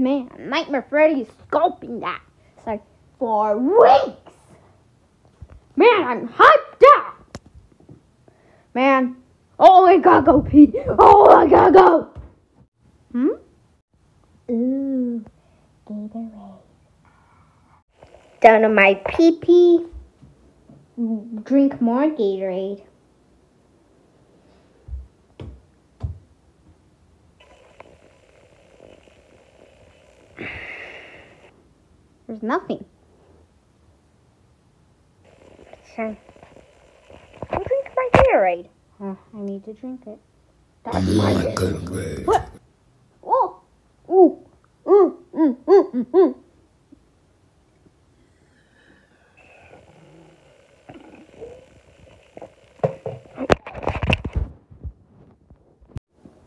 Nightmare Freddy is sculpting that. It's like for weeks. Man, I'm hyped up. Man, oh I gotta go pee. Oh I gotta go. Hmm? Ooh, Gatorade. Down to my pee pee. Drink more Gatorade. There's nothing. So, I'll drink my Gatorade. Uh, I need to drink it. That's my Gatorade. What? Oh! Ooh! Ooh! Mm, mm, mm, mm.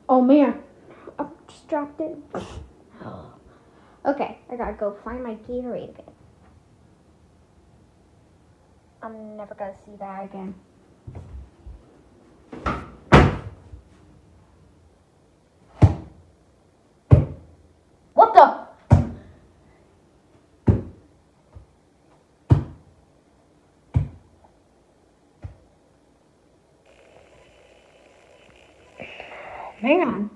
Oh man, I just dropped it. Okay, I gotta go find my Gatorade again. I'm never gonna see that again. What the? Man.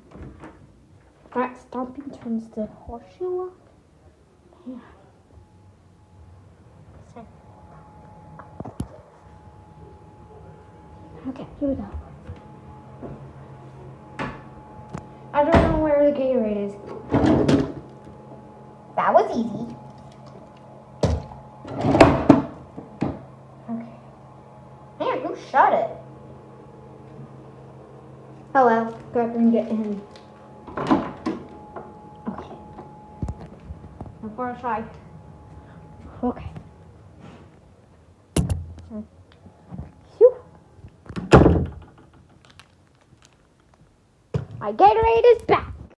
Stomping turns to horseshoe walk. Okay, here we go. I don't know where the Gatorade is. That was easy. Okay. Man, who shut it? Oh, Hello, go and get in. Okay. Now for a try. Okay. My Gatorade is back.